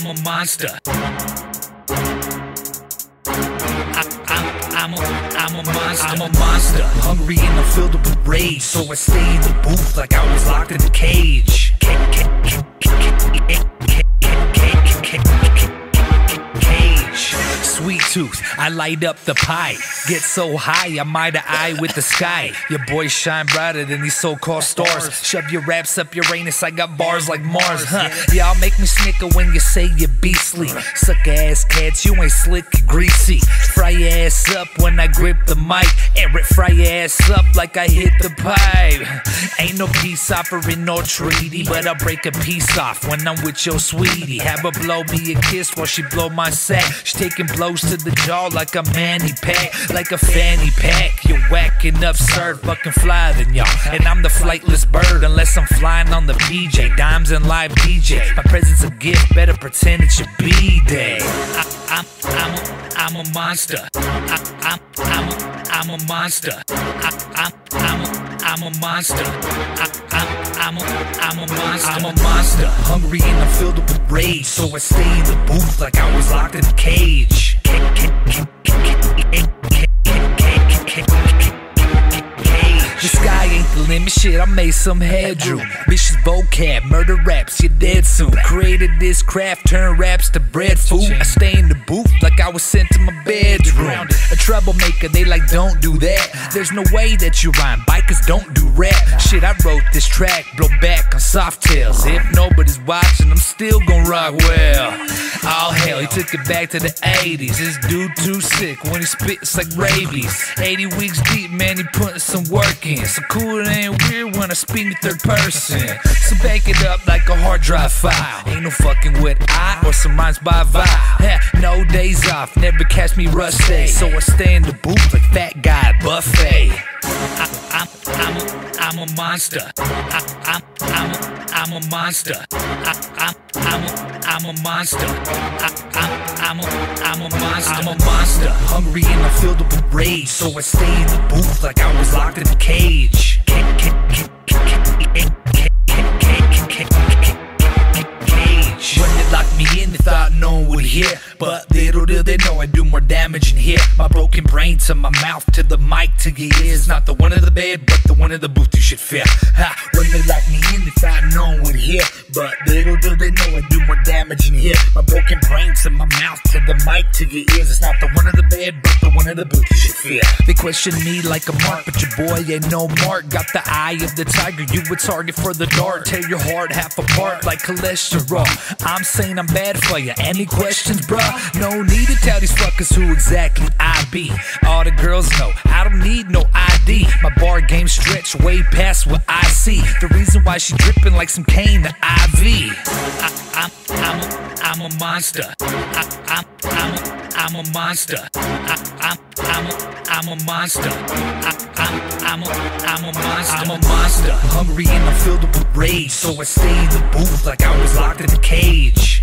I'm a monster. I'm a, I'm a monster. I'm a monster. Hungry in the field of rage. So I stay in the booth like I was locked in a cage. Cage. Sweet tooth, I light up the pipe. Get so high, I'm eye to eye with the sky. Your boys shine brighter than these so-called stars. Shove your raps up Uranus, I got bars like Mars, huh? Y'all make me snicker when you say you're beastly. Sucker ass cats, you ain't slick, greasy. Fry your ass up when I grip the mic. Air it, fry your ass up like I hit the pipe. Ain't no peace offering, no treaty, but I'll break a piece off when I'm with your sweetie. Have her blow me a kiss while she blow my sack. She taking blows to the jaw like a manny pack, like a fanny pack. You're whacking absurd, fucking fly than y'all. And I'm the flightless bird unless I'm flying on the PJ. Dimes and live DJ. My presence a gift, better pretend it's your B day. I, I'm, I'm, a, I'm a monster. I, I'm, I'm, a, I'm a monster. I, I'm, I'm, a, I'm a monster. I, I'm, I'm, a, I'm a monster. I'm a monster. Hungry and I'm filled up with rage. So I stay in the booth like I was locked in a cage. Ca- the limit, shit. I made some headroom. Vicious vocab, murder raps, you're dead soon. Created this craft, turn raps to bread food. I stay in the booth like I was sent to my bedroom. A troublemaker, they like, don't do that. There's no way that you rhyme. Bikers don't do rap. Shit, I wrote this track, blow back on soft tails. If nobody's watching, I'm still gonna rock well. Oh hell, he took it back to the 80s. This dude too sick when he spits like rabies. 80 weeks deep, man, he putting some work in. So cool, it ain't weird when I speak in third person. So back it up like a hard drive file. Ain't no fucking with I or some rhymes by vibe. Yeah, no days off, never catch me rusty. So I stay in the booth like fat guy buffet. I, I'm, I'm, a, I'm a monster. I, I'm, I'm, I'm a monster. I, I'm, I'm a monster. I, I, I'm, a, I'm a monster. I'm a monster. Hungry and I'm filled up with rage. So I stay in the booth like I was locked in a cage. When they locked me in, they thought no one would hear. But little do they know I do more damage in here. My broken brain to my mouth, to the mic, to your ears. Not the one in the bed, but the one in the booth you should fear. Ha! When they locked me in, they thought no one would hear. But little do they know I do in here. My broken brain to my mouth, to the mic, to your ears. It's not the one in the bed, but the one in the booth you should fear. They question me like a mark, but your boy ain't no mark. Got the eye of the tiger, you a target for the dart. Tear your heart half apart like cholesterol. I'm saying I'm bad for you. Any questions, bruh? No need to tell these fuckers who exactly I be. All the girls know I don't need no ID. My bar game stretch way past what I see. The reason why she dripping like some cane to IV. I, I'm, I'm, a, I'm a monster. I, I'm, I'm, a, I'm a monster. I, I'm, I'm, a, I'm a monster. I, I'm, I'm, a, I'm a monster. I'm a monster. Hungry and I'm filled with rage. So I stay in the booth like I was locked in a cage.